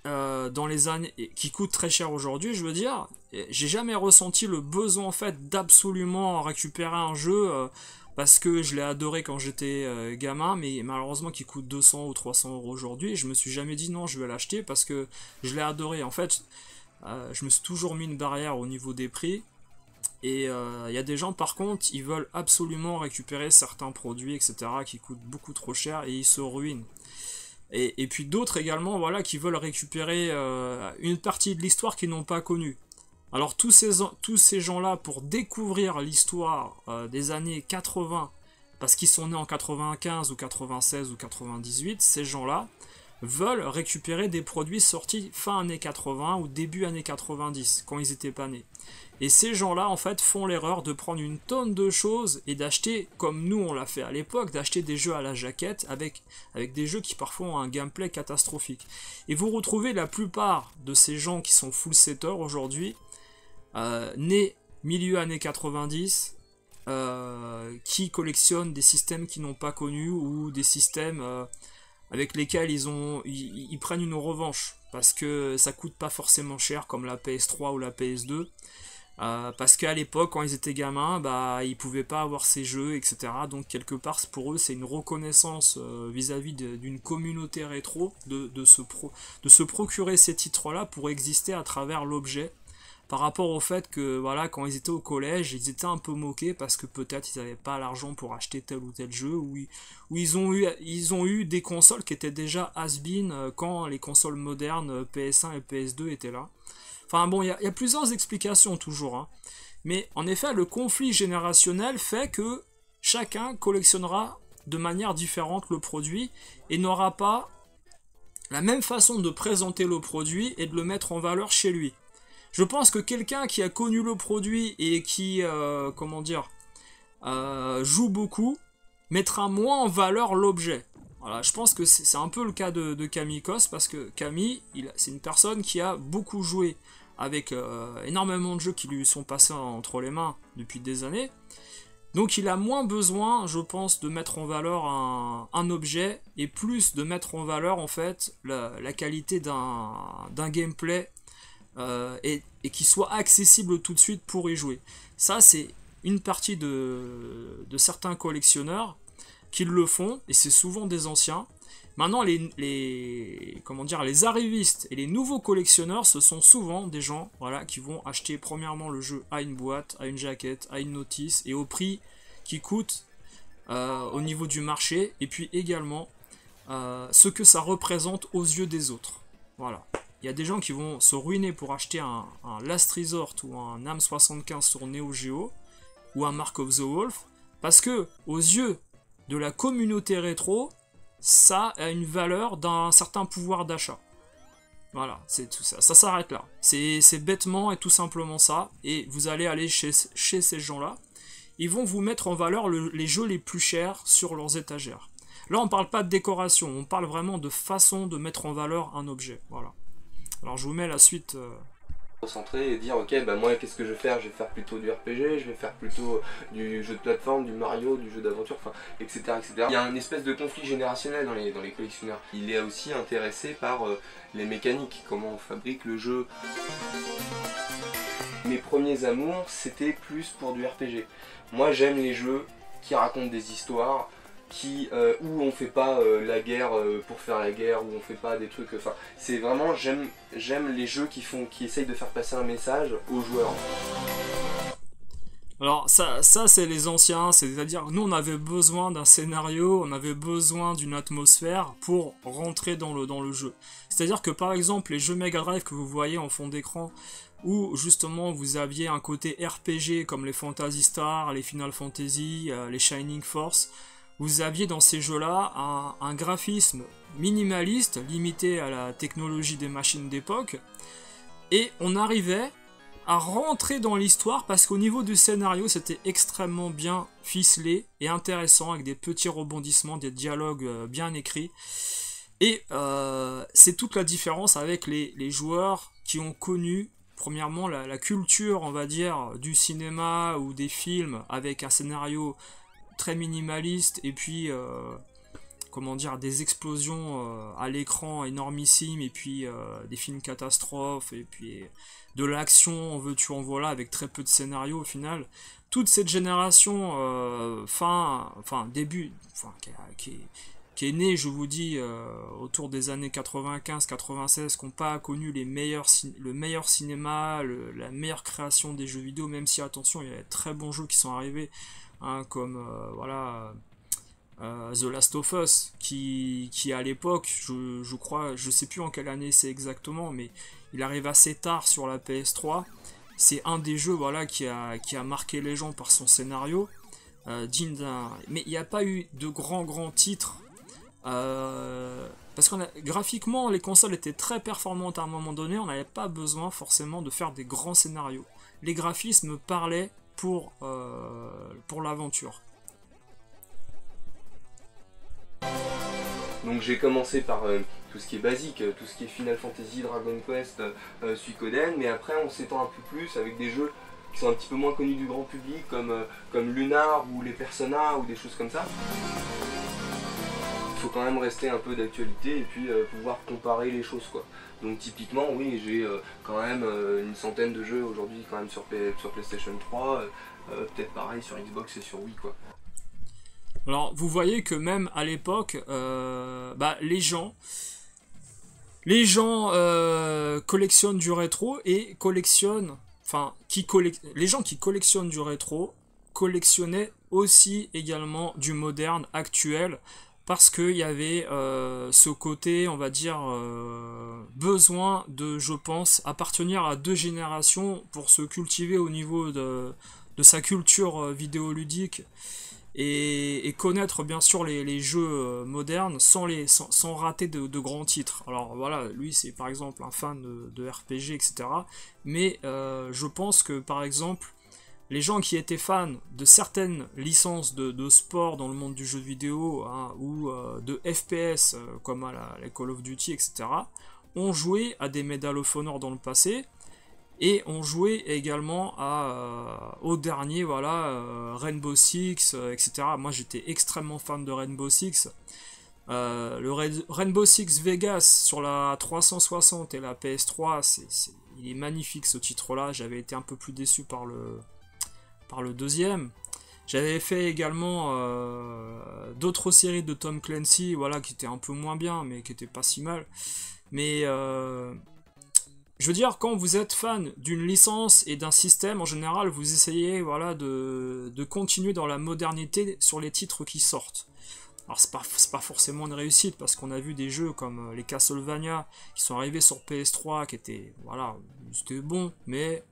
dans les années qui coûtent très cher aujourd'hui, je veux dire, j'ai jamais ressenti le besoin en fait d'absolument récupérer un jeu euh, parce que je l'ai adoré quand j'étais euh, gamin, mais malheureusement qui coûte 200 ou 300 euros aujourd'hui. Je me suis jamais dit non, je vais l'acheter parce que je l'ai adoré. En fait, euh, je me suis toujours mis une barrière au niveau des prix. Et il y a des gens par contre, ils veulent absolument récupérer certains produits, etc., qui coûtent beaucoup trop cher et ils se ruinent. Et, puis d'autres également, voilà, qui veulent récupérer une partie de l'histoire qu'ils n'ont pas connue. Alors tous ces, tous ces gens-là, pour découvrir l'histoire euh, des années 80, parce qu'ils sont nés en 95 ou 96 ou 98, ces gens-là, veulent récupérer des produits sortis fin années 80 ou début années 90, quand ils étaient pas nés. Et ces gens-là, en fait, font l'erreur de prendre une tonne de choses et d'acheter, comme nous on l'a fait à l'époque, d'acheter des jeux à la jaquette avec, avec des jeux qui parfois ont un gameplay catastrophique. Et vous retrouvez la plupart de ces gens qui sont full setters aujourd'hui, euh, nés milieu années 90, euh, qui collectionnent des systèmes qu'ils n'ont pas connus ou des systèmes euh, avec lesquels ils, ont, ils, prennent une revanche parce que ça coûte pas forcément cher comme la PS3 ou la PS2. Euh, parce qu'à l'époque, quand ils étaient gamins, bah, ils pouvaient pas avoir ces jeux, etc. Donc quelque part, pour eux, c'est une reconnaissance euh, vis-à-vis d'une communauté rétro de, se procurer ces titres-là pour exister à travers l'objet par rapport au fait que voilà quand ils étaient au collège ils étaient un peu moqués parce que peut-être ils n'avaient pas l'argent pour acheter tel ou tel jeu ou, ils ont eu ils ont eu des consoles qui étaient déjà has-been euh, quand les consoles modernes euh, PS1 et PS2 étaient là enfin bon il y, a plusieurs explications toujours hein. mais en effet le conflit générationnel fait que chacun collectionnera de manière différente le produit et n'aura pas la même façon de présenter le produit et de le mettre en valeur chez lui je pense que quelqu'un qui a connu le produit et qui, euh, comment dire, euh, joue beaucoup, mettra moins en valeur l'objet. Voilà, je pense que c'est un peu le cas de, Camille Kos, parce que Camille, c'est une personne qui a beaucoup joué avec euh, énormément de jeux qui lui sont passés entre les mains depuis des années. Donc il a moins besoin, je pense, de mettre en valeur un, objet et plus de mettre en valeur en fait la qualité d'un gameplay euh, et, qui soit accessible tout de suite pour y jouer. Ça, c'est une partie de, certains collectionneurs qui le font, et c'est souvent des anciens. Maintenant, les, comment dire, les arrivistes et les nouveaux collectionneurs, ce sont souvent des gens voilà, qui vont acheter premièrement le jeu à une boîte, à une jaquette, à une notice, et au prix qui coûte euh, au niveau du marché, et puis également euh, ce que ça représente aux yeux des autres. Voilà il y a des gens qui vont se ruiner pour acheter un, Last Resort ou un AM 75 sur Neo Geo ou un Mark of the Wolf parce que aux yeux de la communauté rétro, ça a une valeur d'un certain pouvoir d'achat. Voilà, c'est tout ça. Ça s'arrête là. C'est bêtement et tout simplement ça. Et vous allez aller chez, ces gens-là. Ils vont vous mettre en valeur les jeux les plus chers sur leurs étagères. Là, on parle pas de décoration, on parle vraiment de façon de mettre en valeur un objet. Voilà. Alors je vous mets la suite. Euh. Concentrer et dire ok bah moi qu'est-ce que je vais faire? Je vais faire plutôt du RPG, je vais faire plutôt du jeu de plateforme, du Mario, du jeu d'aventure, enfin etc, etc. Il y a un espèce de conflit générationnel dans les, dans les collectionneurs. Il est aussi intéressé par euh, les mécaniques, comment on fabrique le jeu. Mes premiers amours c'était plus pour du RPG. Moi j'aime les jeux qui racontent des histoires, euh, où on fait pas euh, la guerre euh, pour faire la guerre où on fait pas des trucs enfin c'est vraiment j'aime j'aime les jeux qui font qui essayent de faire passer un message aux joueurs alors ça, ça c'est les anciens, c'est-à-dire nous on avait besoin d'un scénario, on avait besoin d'une atmosphère pour rentrer dans le, dans le jeu. C'est-à-dire que par exemple les jeux Mega Drive que vous voyez en fond d'écran, où justement vous aviez un côté RPG comme les Phantasy Star, les Final Fantasy, les Shining Force, vous aviez dans ces jeux-là un, graphisme minimaliste, limité à la technologie des machines d'époque, et on arrivait à rentrer dans l'histoire parce qu'au niveau du scénario, c'était extrêmement bien ficelé et intéressant, avec des petits rebondissements, des dialogues euh, bien écrits. Et euh, c'est toute la différence avec les, joueurs qui ont connu, premièrement, la, culture, on va dire, du cinéma ou des films avec un scénario très minimaliste et puis euh, comment dire des explosions euh, à l'écran énormissimes et puis euh, des films catastrophes et puis de l'action en veux-tu en voilà avec très peu de scénario au final. Toute cette génération fin début qui, qui est née je vous dis autour des années 95-96 qui n'ont pas connu les meilleurs le meilleur cinéma la meilleure création des jeux vidéo même si attention il y a de très bons jeux qui sont arrivés Hein, comme euh, voilà euh, The Last of Us, qui, à l'époque, je, crois, je sais plus en quelle année c'est exactement, mais il arrive assez tard sur la PS3. C'est un des jeux voilà, qui, a, a marqué les gens par son scénario. Euh, mais il n'y a pas eu de grands grands titres parce que graphiquement, les consoles étaient très performantes à un moment donné, on n'avait pas besoin forcément de faire des grands scénarios. Les graphismes parlaient pour, pour l'aventure. Donc j'ai commencé par euh, tout ce qui est basique, euh, tout ce qui est Final Fantasy, Dragon Quest, euh, Suikoden, mais après on s'étend un peu plus avec des jeux qui sont un petit peu moins connus du grand public comme, comme Lunar ou les Persona ou des choses comme ça. Il faut quand même rester un peu d'actualité et puis pouvoir comparer les choses quoi. Donc typiquement oui j'ai quand même une centaine de jeux aujourd'hui quand même sur, PlayStation 3, peut-être pareil sur Xbox et sur Wii quoi. Alors, vous voyez que même à l'époque, euh, bah, les gens, les gens euh, collectionnent du rétro et collectionnent, enfin, qui les gens qui collectionnent du rétro collectionnaient aussi également du moderne actuel parce qu'il y avait euh, ce côté, on va dire, besoin de, je pense, appartenir à deux générations pour se cultiver au niveau de, sa culture vidéoludique et, connaître bien sûr les, jeux euh, modernes sans, rater de, grands titres. Alors voilà, lui c'est par exemple un fan de, RPG, etc. Mais euh, je pense que par exemple, les gens qui étaient fans de certaines licences de, sport dans le monde du jeu vidéo hein, ou euh, de FPS comme à la, Call of Duty, etc., ont joué à des Medal of Honor dans le passé et on jouait également à, euh, au dernier, voilà, euh, Rainbow Six, euh, etc. Moi j'étais extrêmement fan de Rainbow Six. le Rainbow Six Vegas sur la 360 et la PS3, c'est, il est magnifique ce titre-là. J'avais été un peu plus déçu par le, par le deuxième. J'avais fait également d'autres séries de Tom Clancy, voilà, qui étaient un peu moins bien, mais qui étaient pas si mal. Mais je veux dire, quand vous êtes fan d'une licence et d'un système, en général, vous essayez voilà, de, continuer dans la modernité sur les titres qui sortent. Alors c'est pas, pas forcément une réussite parce qu'on a vu des jeux comme euh, les Castlevania qui sont arrivés sur PS3 qui étaient voilà c'était bon mais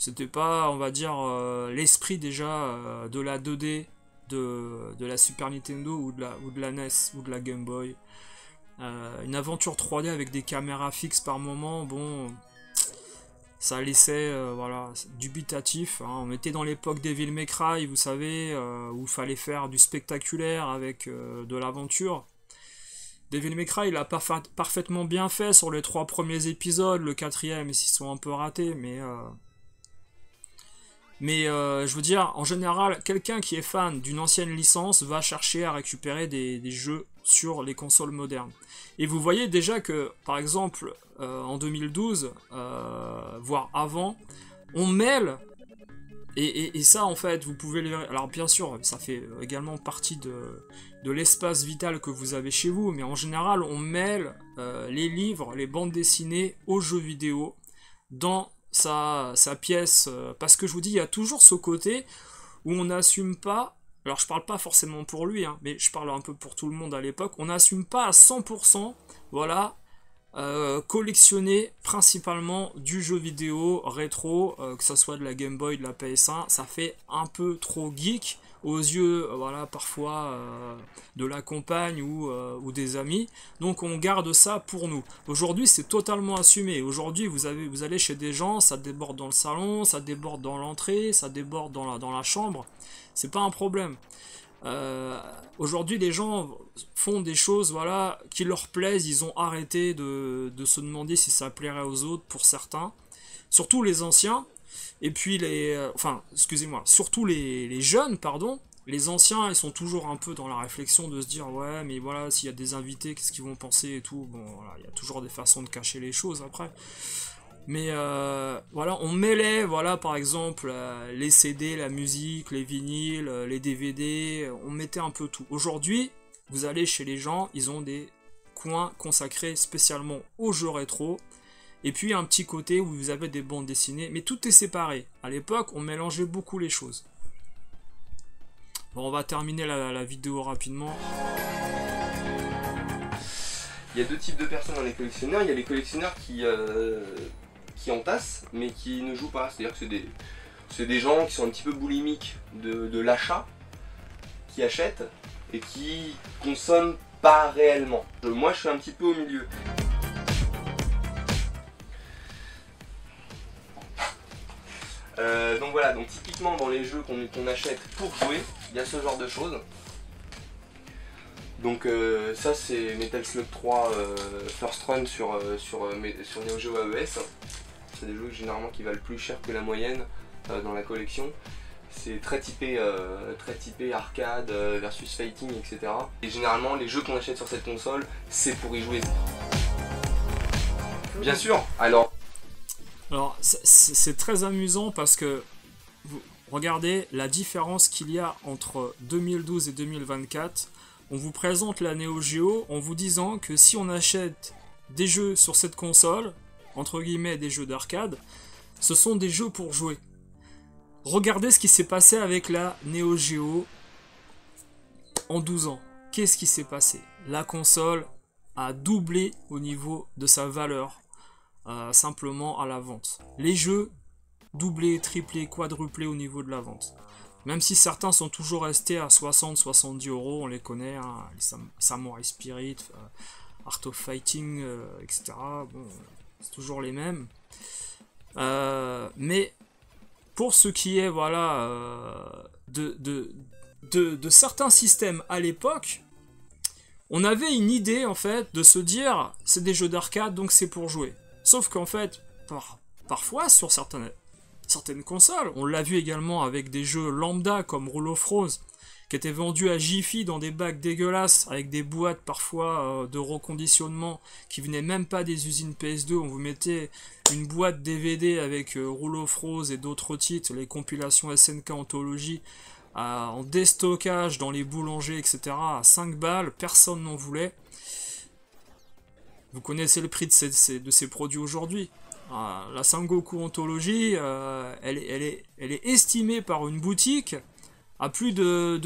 c'était pas on va dire euh, l'esprit déjà euh, de la 2D de, la Super Nintendo ou de la, ou NES ou de la Game Boy euh, une aventure 3D avec des caméras fixes par moment, bon, ça laissait voilà dubitatif. Hein. On était dans l'époque des May Cry, vous savez, où il fallait faire du spectaculaire avec de l'aventure. Devil May il a parfaitement bien fait sur les trois premiers épisodes, le quatrième, ils s'y sont un peu ratés, mais mais je veux dire, en général, quelqu'un qui est fan d'une ancienne licence va chercher à récupérer des jeux sur les consoles modernes. Et vous voyez déjà que, par exemple, euh, en 2012, euh, voire avant, on mêle, et, ça en fait, vous pouvez le... Alors bien sûr, ça fait également partie de, de l'espace vital que vous avez chez vous, mais en général, on mêle euh, les livres, les bandes dessinées aux jeux vidéo dans sa, sa pièce. parce que je vous dis, il y a toujours ce côté où on n'assume pas alors je parle pas forcément pour lui, hein, mais je parle un peu pour tout le monde à l'époque, on n'assume pas à 100%, voilà, euh, collectionner principalement du jeu vidéo rétro, euh, que ce soit de la Game Boy, de la PS1, ça fait un peu trop geek aux yeux, euh, voilà, parfois de la compagne ou, ou, des amis. Donc on garde ça pour nous. Aujourd'hui, c'est totalement assumé. Aujourd'hui, vous, avez, vous allez chez des gens, ça déborde dans le salon, ça déborde dans l'entrée, ça déborde dans la, dans la chambre c'est pas un problème. Euh, aujourd'hui, les gens font des choses voilà, qui leur plaisent, ils ont arrêté de, se demander si ça plairait aux autres pour certains, surtout les anciens, et puis les. Euh, enfin, excusez-moi, surtout les, jeunes, pardon. Les anciens, ils sont toujours un peu dans la réflexion de se dire ouais, mais voilà, s'il y a des invités, qu'est-ce qu'ils vont penser et tout. Bon, voilà, il y a toujours des façons de cacher les choses après. Mais euh, voilà, on mêlait, voilà, par exemple, euh, les CD, la musique, les vinyles, les DVD, on mettait un peu tout. Aujourd'hui, vous allez chez les gens, ils ont des coins consacrés spécialement aux jeux rétro. Et puis un petit côté où vous avez des bandes dessinées, mais tout est séparé. À l'époque, on mélangeait beaucoup les choses. Bon, on va terminer la, vidéo rapidement. Il y a deux types de personnes dans les collectionneurs. Il y a les collectionneurs qui, qui entassent, mais qui ne jouent pas. C'est-à-dire que c'est des, c'est des gens qui sont un petit peu boulimiques de, l'achat, qui achètent et qui consomment Pas réellement. Moi, je suis un petit peu au milieu. Euh, donc voilà, donc typiquement dans les jeux qu'on achète pour jouer, il y a ce genre de choses. Donc euh, ça c'est Metal Slug 3 euh, First Run sur, sur, sur Neo Geo AES. C'est des jeux généralement qui valent plus cher que la moyenne dans la collection. C'est très typé, très typé arcade versus fighting, etc. Et généralement les jeux qu'on achète sur cette console, c'est pour y jouer. Bien sûr, alors alors, c'est très amusant parce que, vous regardez la différence qu'il y a entre 2012 et 2024. On vous présente la Neo Geo en vous disant que si on achète des jeux sur cette console, entre guillemets des jeux d'arcade, ce sont des jeux pour jouer. Regardez ce qui s'est passé avec la Neo Geo en 12 ans. Qu'est-ce qui s'est passé? La console a doublé au niveau de sa valeur euh, simplement à la vente. Les jeux doublés, triplés, quadruplés au niveau de la vente. Même si certains sont toujours restés à 60-70 euros, on les connaît, hein, Samurai Spirit, euh, Art of Fighting, euh, etc. C'est toujours les mêmes. mais pour ce qui est voilà de, de, de certains systèmes à l'époque, on avait une idée en fait de se dire c'est des jeux d'arcade donc c'est pour jouer. Sauf qu'en fait, parfois sur certaines, consoles, on l'a vu également avec des jeux lambda comme Rule of Rose, qui étaient vendus à Jiffy dans des bacs dégueulasses, avec des boîtes parfois euh, de reconditionnement qui venaient même pas des usines PS2. On vous mettait une boîte DVD avec euh, Rule of Rose et d'autres titres, les compilations SNK Anthologie, en déstockage dans les boulangers, etc. à 5 balles, personne n'en voulait. Vous connaissez le prix de ces, produits aujourd'hui. Ah, la Sangoku Anthology, euh, elle, est, estimée par une boutique à plus de,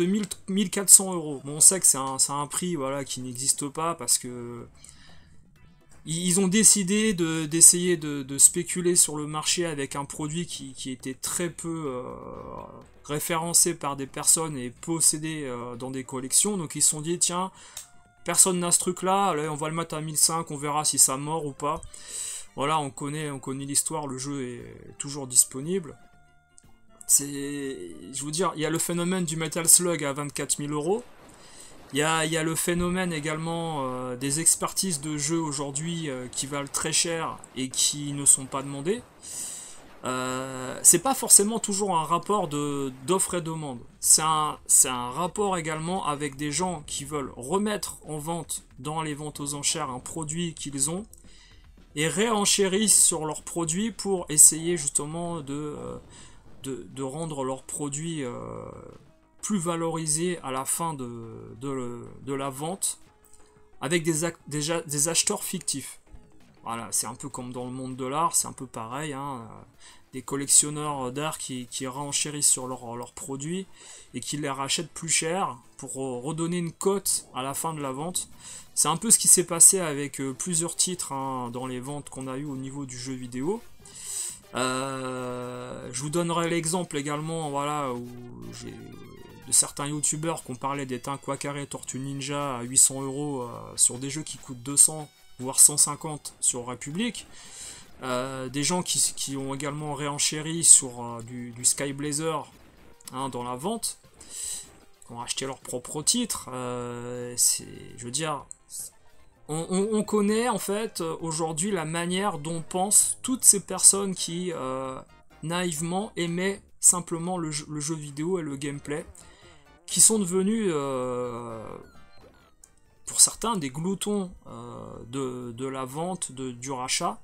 1400 euros. Bon, on sait que c'est un, prix qui n'existe pas parce que ils ont décidé d'essayer de, spéculer sur le marché avec un produit qui, était très peu euh, référencé par des personnes et possédé euh, dans des collections. Donc ils se sont dit, tiens, Personne n'a ce truc là, on va le mettre à 1005, on verra si ça mord ou pas. Voilà, on connaît, on connaît l'histoire, le jeu est toujours disponible. C'est, je vous dire, il y a le phénomène du Metal Slug à 24 000 euros. Il y a, le phénomène également euh, des expertises de jeux aujourd'hui euh, qui valent très cher et qui ne sont pas demandées. Euh, c'est pas forcément toujours un rapport d'offre et demande. C'est un, rapport également avec des gens qui veulent remettre en vente dans les ventes aux enchères un produit qu'ils ont et réenchérissent sur leur produit pour essayer justement de, euh, de, rendre leur produit euh, plus valorisé à la fin de, de, la vente avec des acheteurs fictifs. Voilà, c'est un peu comme dans le monde de l'art, c'est un peu pareil. Hein. Des collectionneurs d'art qui, renchérissent sur leurs produits et qui les rachètent plus cher pour redonner une cote à la fin de la vente. C'est un peu ce qui s'est passé avec euh, plusieurs titres hein, dans les ventes qu'on a eu au niveau du jeu vidéo. Euh, je vous donnerai l'exemple également voilà, de certains youtubeurs qui ont parlé des Quacaré Tortue Ninja à 800 euros euh, sur des jeux qui coûtent 200 voire 150 sur République. Euh, des gens qui, ont également réenchéri sur euh, du, Sky Blazer hein, dans la vente, qui ont acheté leur propre titre. Euh, je veux dire, on, connaît en fait aujourd'hui la manière dont pensent toutes ces personnes qui naïvement aimaient simplement le jeu, vidéo et le gameplay, qui sont devenus pour certains des gloutons euh, de, la vente, du rachat.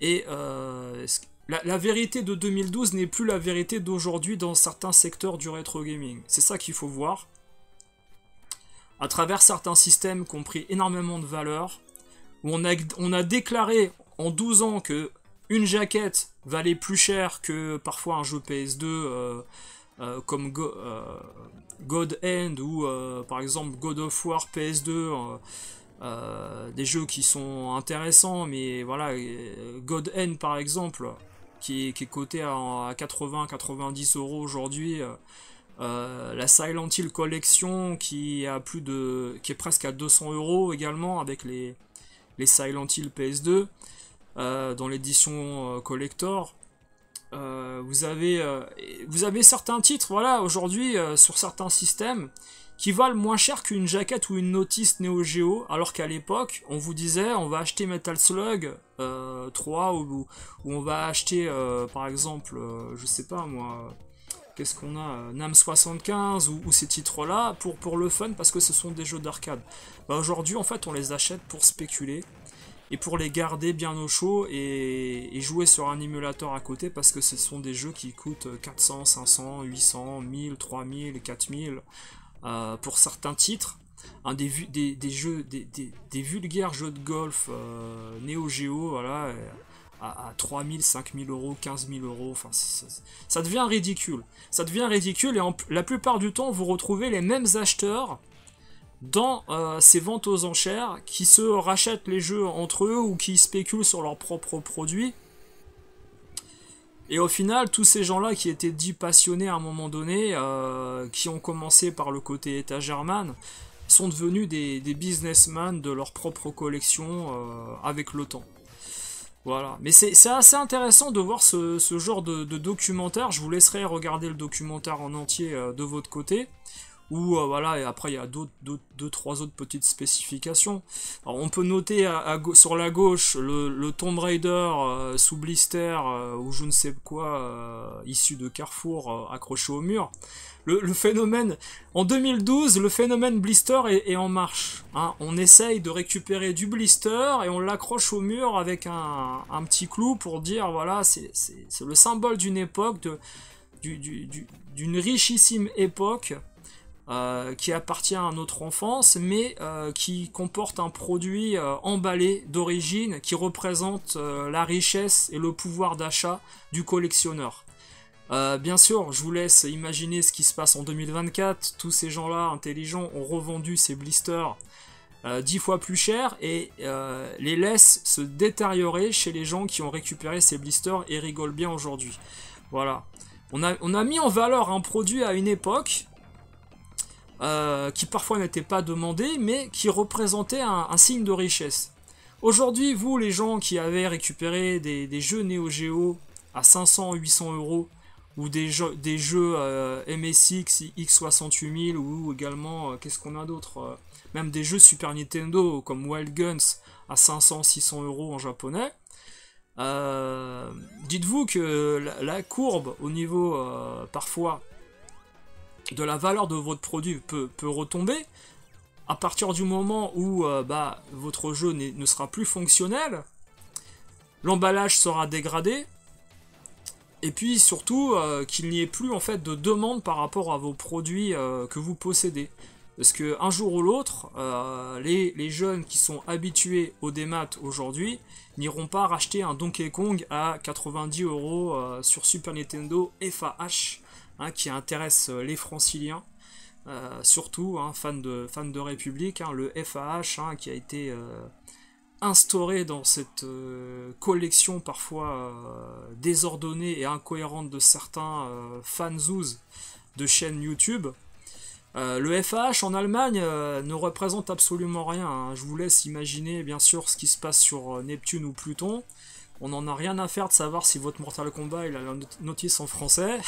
Et euh, la, vérité de 2012 n'est plus la vérité d'aujourd'hui dans certains secteurs du rétro gaming. C'est ça qu'il faut voir. À travers certains systèmes qui ont pris énormément de valeur, où on a, déclaré en 12 ans que une jaquette valait plus cher que parfois un jeu PS2 euh, comme Go, God End ou euh, par exemple God of War PS2, euh, euh, des jeux qui sont intéressants, mais voilà, God End par exemple, qui est, qui est coté à, 80-90 euros aujourd'hui, la Silent Hill Collection qui, a plus de, qui est presque à 200 euros également avec les, les Silent Hill PS2 dans l'édition collector. Vous, avez, vous avez certains titres, voilà, aujourd'hui sur certains systèmes qui valent moins cher qu'une jaquette ou une notice Neo Geo, alors qu'à l'époque, on vous disait on va acheter Metal Slug 3 euh, ou, on va acheter euh, par exemple, euh, je sais pas moi, qu'est-ce qu'on a, Nam 75 ou, ces titres-là pour, pour le fun parce que ce sont des jeux d'arcade. Bah, aujourd'hui, en fait, on les achète pour spéculer et pour les garder bien au chaud et, jouer sur un émulateur à côté parce que ce sont des jeux qui coûtent 400, 500, 800, 1000, 3000, 4000. Euh, pour certains titres. Un des, jeux, des, vulgaires jeux de golf euh, Neo Geo, voilà, à, à 3000, 5000 euros, 15 000 euros, enfin, ça, devient ridicule. Ça devient ridicule et la plupart du temps, vous retrouvez les mêmes acheteurs dans ces ventes aux enchères qui se rachètent les jeux entre eux ou qui spéculent sur leurs propres produits et au final, tous ces gens-là qui étaient dits passionnés à un moment donné, euh, qui ont commencé par le côté étagère-man, sont devenus des, businessmen de leur propre collection euh, avec le temps. Voilà. Mais c'est assez intéressant de voir ce, genre de, documentaire. Je vous laisserai regarder le documentaire en entier euh, de votre côté. Ou voilà, et après il y a d'autres, deux, trois autres petites spécifications. on peut noter sur la gauche le, Tomb Raider euh, sous blister euh, ou je ne sais quoi euh, issu de Carrefour accroché au mur. Le, phénomène, en 2012, le phénomène blister est, en marche. Hein. On essaye de récupérer du blister et on l'accroche au mur avec un, petit clou pour dire voilà, c'est, le symbole d'une époque, d'une richissime époque euh, qui appartient à notre enfance, mais euh, qui comporte un produit euh, emballé d'origine qui représente la richesse et le pouvoir d'achat du collectionneur. bien sûr, je vous laisse imaginer ce qui se passe en 2024. Tous ces gens-là intelligents ont revendu ces blisters dix fois plus cher et les laissent se détériorer chez les gens qui ont récupéré ces blisters et rigolent bien aujourd'hui. Voilà. On a, on a mis en valeur un produit à une époque euh, qui parfois n'était pas demandé, mais qui représentait un, signe de richesse. Aujourd'hui, vous, les gens qui avez récupéré des, jeux Neo Geo à 500-800 euros, ou des jeux, des jeux euh, MSX, X68000, ou également, euh, qu'est-ce qu'on a d'autre Même des jeux Super Nintendo, comme Wild Guns, à 500-600 euros en japonais. Dites-vous que la, courbe au niveau parfois de la valeur de votre produit peut, retomber. À partir du moment où euh, bah, votre jeu ne sera plus fonctionnel, l'emballage sera dégradé, et puis surtout euh, qu'il n'y ait plus en fait de demande par rapport à vos produits euh, que vous possédez. Parce que un jour ou l'autre, les, les, jeunes qui sont habitués au démat aujourd'hui n'iront pas racheter un Donkey Kong à 90 euros sur Super Nintendo FAH Hein, qui intéresse euh, les franciliens. Euh, surtout hein, fans, de, de République, hein, le FAH qui a été euh, instauré dans cette collection parfois désordonnée et incohérente de certains fanzouz de chaînes YouTube. le FAH en Allemagne ne représente absolument rien. Je vous laisse imaginer bien sûr ce qui se passe sur Neptune ou Pluton. On n'en a rien à faire de savoir si votre Mortal Kombat il a la notice en français.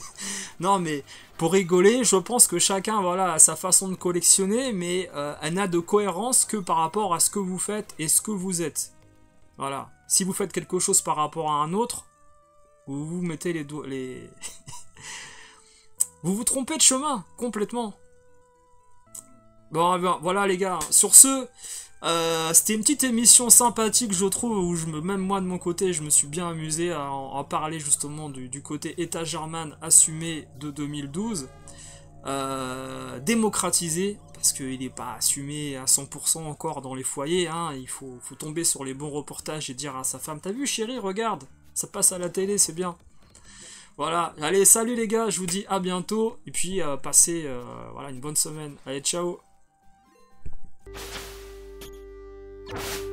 (laughs) non, mais pour rigoler, je pense que chacun voilà, a sa façon de collectionner, mais euh, elle n'a de cohérence que par rapport à ce que vous faites et ce que vous êtes. Voilà. Si vous faites quelque chose par rapport à un autre, vous vous mettez les doigts. Les... (laughs) vous vous trompez de chemin, complètement. Bon, voilà les gars. Sur ce, euh, c'était une petite émission sympathique, je trouve, où je me, même moi de mon côté, je me suis bien amusé à, en, parler justement du, côté État german assumé de 2012, euh, démocratisé, parce qu'il n'est pas assumé à 100% encore dans les foyers, hein. il faut, tomber sur les bons reportages et dire à sa femme, t'as vu chérie, regarde, ça passe à la télé, c'est bien. Voilà, allez, salut les gars, je vous dis à bientôt, et puis euh, passez voilà, une bonne semaine. Allez, ciao Bye.